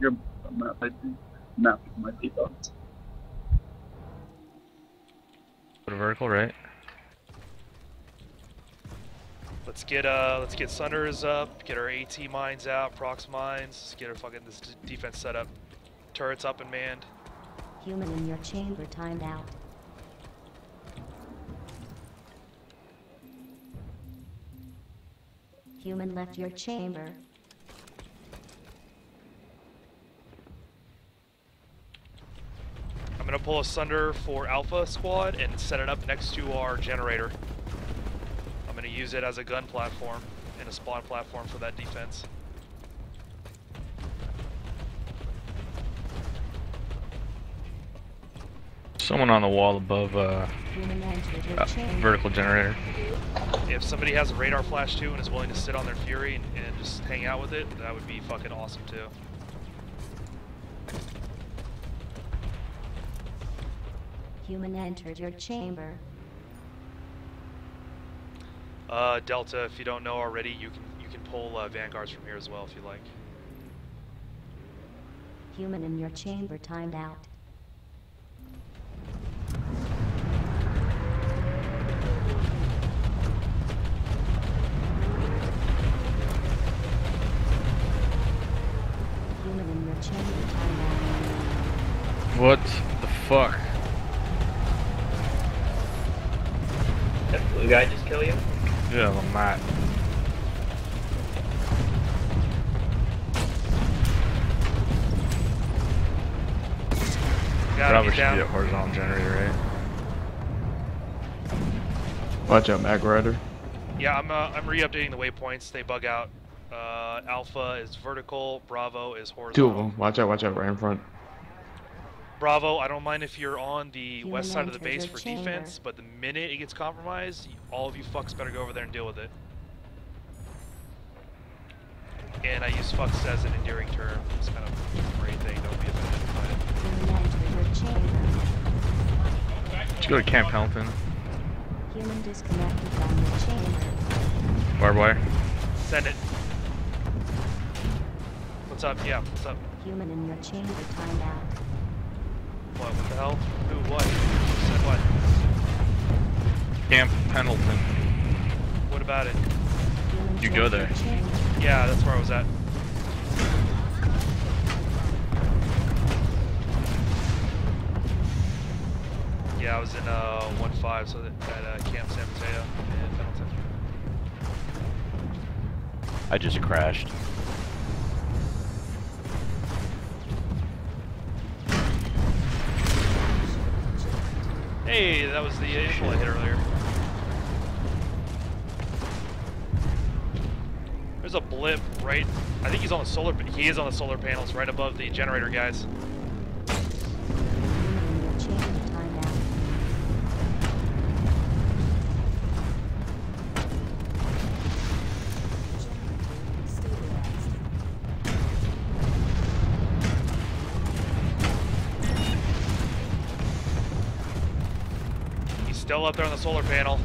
your map, I think. Map might be bugged. Go to vertical, right? Let's get uh, let's get Sunders up, get our AT mines out, prox mines, let's get our fucking this d- defense set up. Turrets up and manned. Human in your chamber timed out. Human left your chamber. I'm gonna pull a Sunder for Alpha Squad and set it up next to our generator. I'm gonna use it as a gun platform and a spawn platform for that defense. Someone on the wall above uh, Human entered your uh vertical generator. If somebody has a radar flash too and is willing to sit on their Fury and, and just hang out with it, that would be fucking awesome too. Human entered your chamber. Uh, Delta, if you don't know already, you can you can pull uh, vanguards from here as well if you like. Human in your chamber timed out. Human in your chamber timed out. What the fuck? That blue guy just kill you? Yeah, I'm Got him, Probably should down. be a horizontal generator, right? Watch out, Magrider. Yeah, I'm uh, I'm re-updating the waypoints. They bug out. Uh, Alpha is vertical. Bravo is horizontal. Two of them. Watch out, watch out, right in front. Bravo, I don't mind if you're on the Human west side of the base for chamber. defense, but the minute it gets compromised, all of you fucks better go over there and deal with it. And I use fucks as an endearing term. It's kind of a great thing. Don't be offended by it. Human entered your chamber. Let's go to Camp Hamilton. Human disconnected from your chamber. Barbed wire. Send it. What's up? Yeah, what's up? Human in your chamber timed out. What? What the hell? Who? What? Said what? Camp Pendleton. What about it? You go there. Yeah, that's where I was at. Yeah, I was in uh, 1-5, so that, at uh, Camp San Mateo in Pendleton. I just crashed. Hey, that was the initial I hit earlier. There's a blip right. I think he's on the solar. He is on the solar panels right above the generator guys. Up there on the solar panel.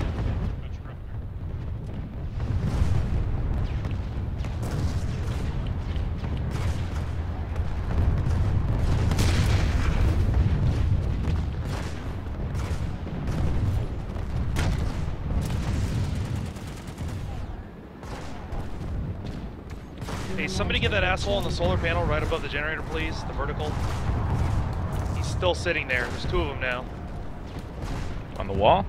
Hey, somebody get that asshole on the solar panel right above the generator, please. The vertical. He's still sitting there. There's two of them now. On the wall?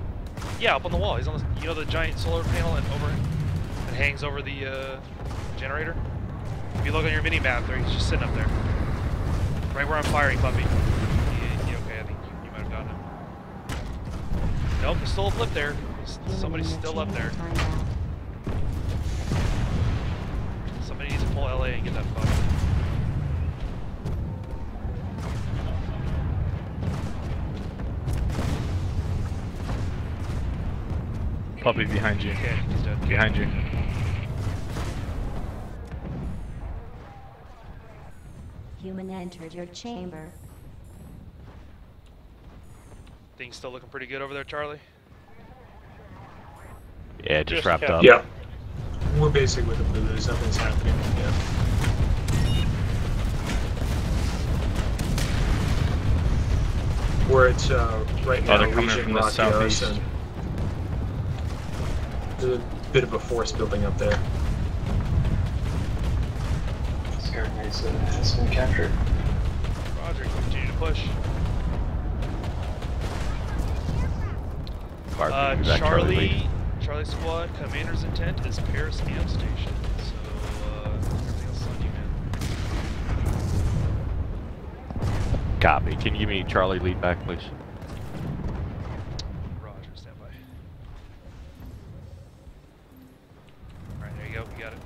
Yeah, up on the wall. He's on the, you know, the giant solar panel and over, that hangs over the uh, generator. If you look on your mini map, there, he's just sitting up there, right where I'm firing, puppy. You, you okay? I think you, you might have gotten him. Nope, there's still flip there. Somebody's still up there. Somebody needs to pull LA and get that fuck. Puppy behind you. Okay, behind you. Human entered your chamber. Things still looking pretty good over there, Charlie? Yeah, just, just wrapped up. Yep. Yeah. We're basically with the blues. Nothing's happening. Yeah. where it's uh, right oh, now. They're coming from the southeast. There's a bit of a force building up there. Scar Mesa has been captured. Roger, continue to push. Uh, can you back Charlie. Charlie, Charlie Squad, commander's intent is Paris Am Station. So, uh, everything else on you, man. Copy. Can you give me Charlie lead back, please? Roger, stand by. Alright, there you go, you got it.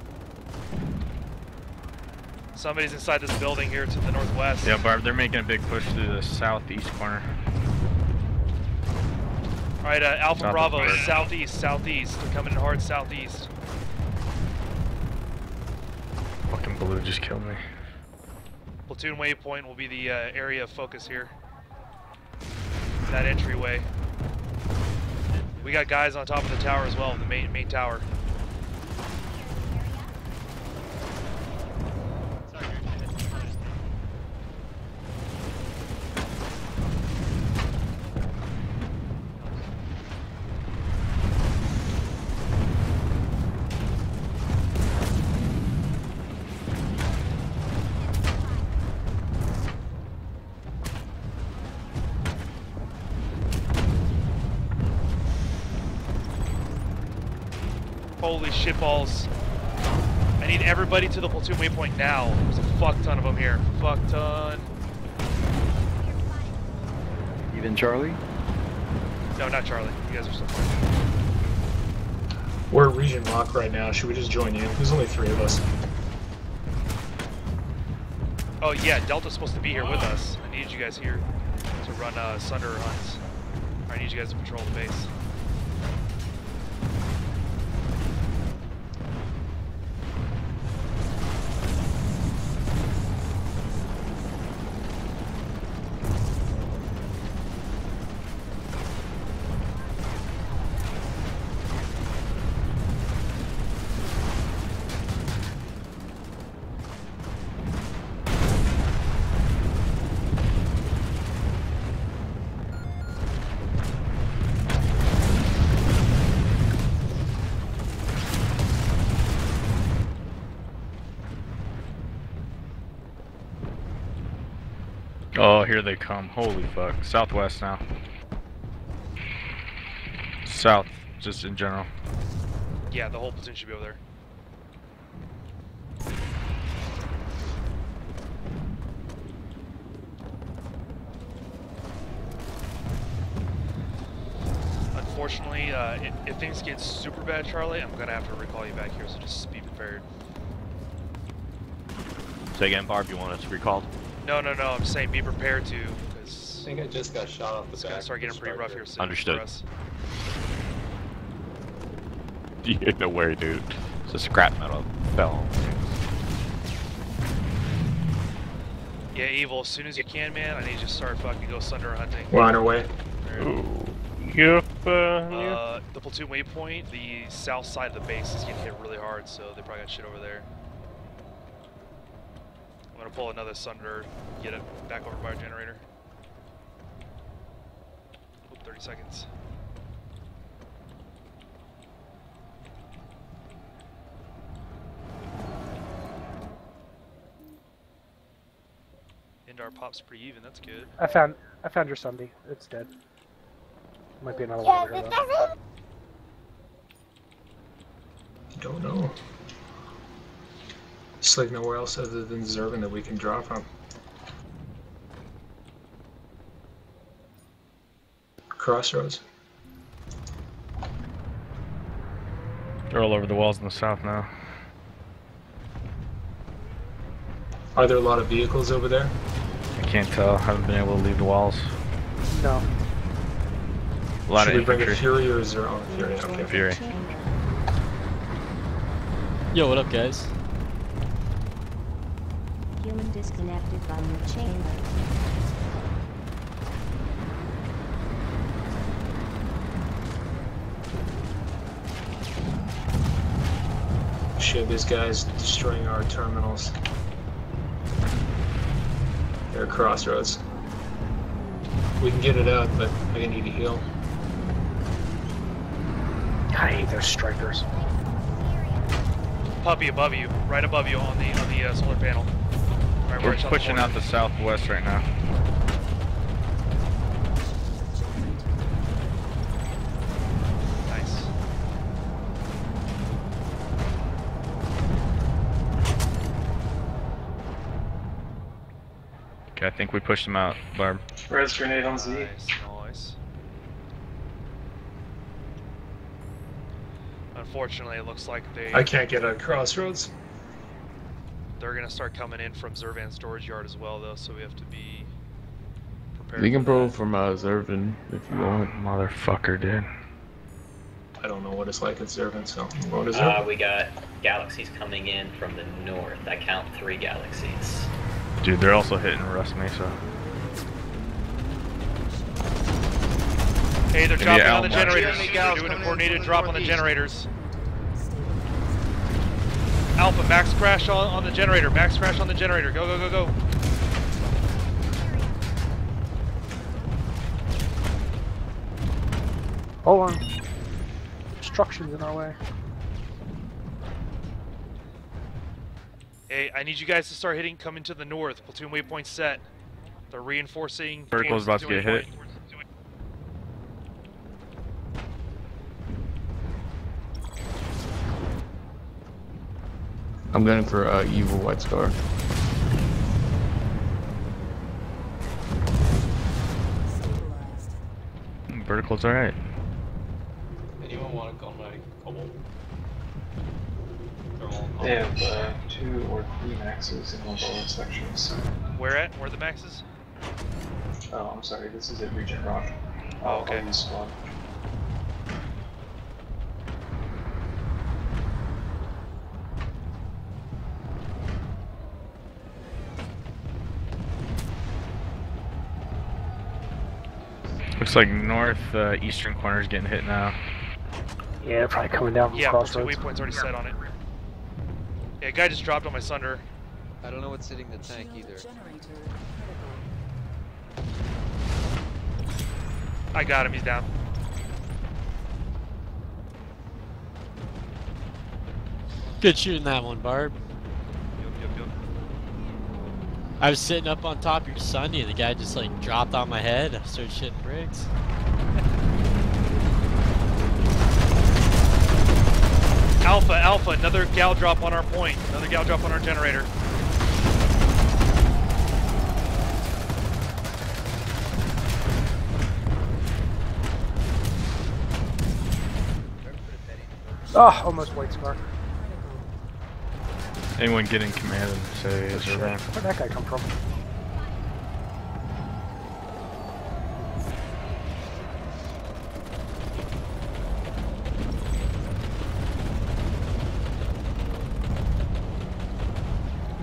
Somebody's inside this building here to the northwest. Yeah, Barb, they're making a big push through the southeast corner. Alright, uh, Alpha South Bravo, southeast, southeast. They're coming in hard southeast. Fucking blue just killed me. Platoon waypoint will be the uh, area of focus here. That entryway. We got guys on top of the tower as well, the main main tower. Holy shitballs. I need everybody to the platoon waypoint now. There's a fuck ton of them here. Fuck ton. Even Charlie? No, not Charlie. You guys are still fine. We're at Regent Rock right now. Should we just join you? There's only three of us. Oh yeah, Delta's supposed to be here with us. I need you guys here to run uh, Sunder hunts. I need you guys to patrol the base. Oh, here they come. Holy fuck. Southwest now. South, just in general. Yeah, the whole platoon should be over there. Unfortunately, uh, i- if things get super bad, Charlie, I'm gonna have to recall you back here, so just be prepared. Say again, Barb, you want us recalled? No, no, no, I'm saying be prepared to, because I think I just got shot off the it's gonna start getting pretty rough here soon. Understood. For us. You no worry, dude. It's a scrap metal fell. Yeah, Evil, as soon as you can, man, I need you to start fucking go Sunder hunting. We're on our way. Yep, Uh, the platoon waypoint, the south side of the base is getting hit really hard, so they probably got shit over there. I'm gonna pull another Sunder, get it back over by our generator. Oop, 30 seconds. Indar pops pretty even, that's good. I found I found your Sunder. It's dead. Might be another one here though. Don't know. Just like nowhere else other than Zurvan that we can draw from. Crossroads. They're all over the walls in the south now. Are there a lot of vehicles over there? I can't tell. haven't been able to leave the walls. No. A lot Should of we bring a. Fury or Zer? Oh, Fury. Okay. Fury. Yo, what up, guys? Human disconnected from the chamber. Shit, this guy's destroying our terminals. They're crossroads. We can get it out, but I need to heal. I hate those strikers. Puppy above you, right above you on the on the uh, solar panel. Right We're it's on pushing corner. out the southwest right now. Nice. Okay, I think we pushed him out, Barb. Res grenade on Z. Nice, nice. Unfortunately, it looks like they I can't get on crossroads. They're gonna start coming in from Zurvan storage yard as well, though. So we have to be prepared. We can for pull that. from uh, Zurvan if you want. Motherfucker, dude. I don't know what it's like at Zurvan, so what is it? Uh, we got galaxies coming in from the north. I count three galaxies. Dude, they're also hitting Rust Mesa. Hey, they're dropping Al on the March. generators. They're doing a coordinated drop on the generators. Alpha, max crash on, on the generator. Max crash on the generator. Go, go, go, go. Hold on. Obstructions in our way. Hey, I need you guys to start hitting coming to the north. Platoon waypoint set. They're reinforcing. Vertical's towards about to get hit. waypoint. I'm gunning for uh, evil White Scar. Vertical's alright. Anyone want to go on my cobalt? They have uh, two or three maxes in one of our sections. Where at? Where are the maxes? Oh, I'm sorry, this is at Regent Rock. Oh, okay. I'll use squad. Looks like north uh, eastern corner is getting hit now. Yeah, they're probably coming down from Yeah, platoon crossroads. waypoint's already set on it. Yeah, guy just dropped on my Sunder. I don't know what's hitting the tank either. I got him. He's down. Good shooting that one, Barb. I was sitting up on top of your Sunder and the guy just like dropped on my head. I started shitting bricks. Alpha, Alpha, another gal drop on our point. Another gal drop on our generator. Oh, almost white scar. Anyone getting command and say is Shit. around. Where'd that guy come from?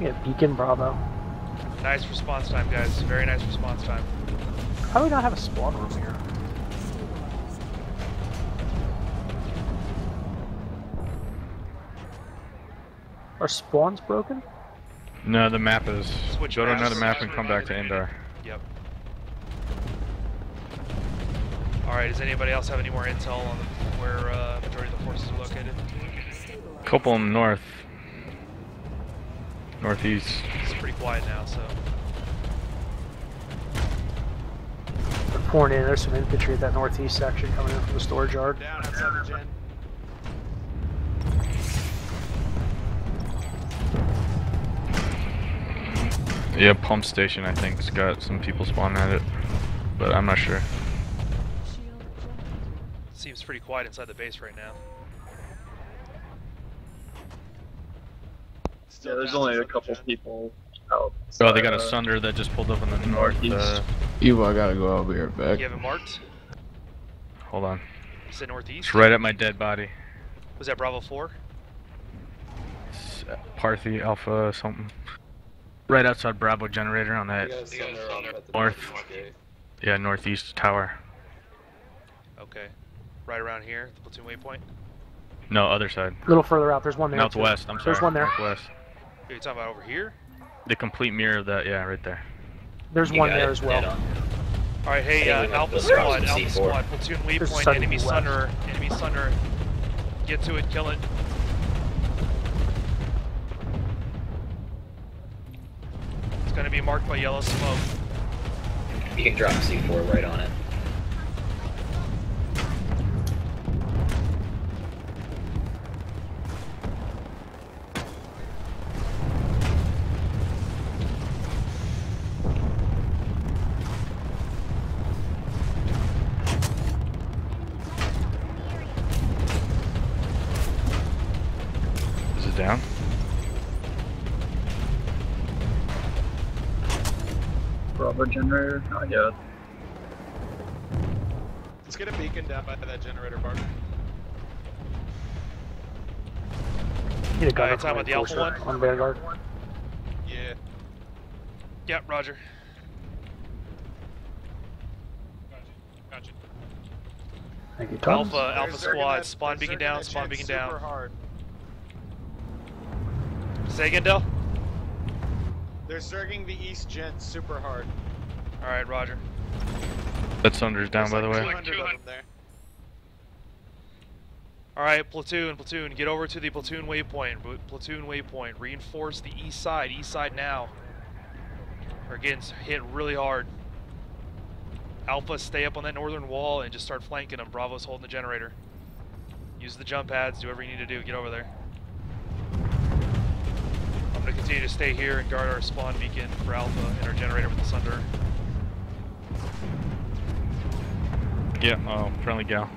Yeah, Beacon Bravo. Nice response time, guys. Very nice response time. How do we not have a spawn room here? Are spawns broken? No, the map is. Switch Go to another map and come back to Indar. Yep. Alright, does anybody else have any more intel on where uh, majority of the forces are located? Couple north. Northeast. It's pretty quiet now, so. They're pouring in. There's some infantry at that northeast section coming in from the storage yard. Down outside the gen. Yeah, pump station I think's got some people spawning at it, but I'm not sure. Seems pretty quiet inside the base right now. Yeah, there's only a couple people out. Oh, they got a uh, Sunder that just pulled up on the north. Uh, northeast. Evil, I gotta go. I'll be right back. You have it marked? hold on. You said northeast? It's right at my dead body. Was that Bravo 4? It's uh, Parthi Alpha something. Right outside Bravo generator on that north. Yeah, northeast tower. Okay. Right around here, the platoon waypoint? No, other side. A little further out. There's one there. Northwest. I'm sorry. There's one there. Northwest. Are you talking about over here? The complete mirror of that. Yeah, right there. There's You one there it, as well. on. Alright, hey, uh, Alpha Squad, Alpha C4. Squad, platoon waypoint, enemy west. Sunderer, enemy Sunderer. Get to it, kill it. It's gonna be marked by yellow smoke. You can drop C4 right on it. Bravo generator, not yet. Let's get a beacon down by that generator part. Need a gunner Alright, time for with the Alpha one. On Vanguard. Yeah. Yep, roger. Gotcha. Thank you, Tom. Alpha, Alpha They're zerging Squad, that- spawn beacon down, spawn shit beacon super down. hard. Say again, Del? They're zerging the east gen super hard. Alright, roger. That Sunder's down, by the There's way. like 200 of. Alright, platoon, platoon, get over to the platoon waypoint. Platoon waypoint. Reinforce the east side, east side now. We're getting hit really hard. Alpha, stay up on that northern wall and just start flanking them. Bravo's holding the generator. Use the jump pads, do whatever you need to do, get over there. I'm gonna continue to stay here and guard our spawn beacon for Alpha and our generator with the Sunder. Yeah, oh, friendly gal.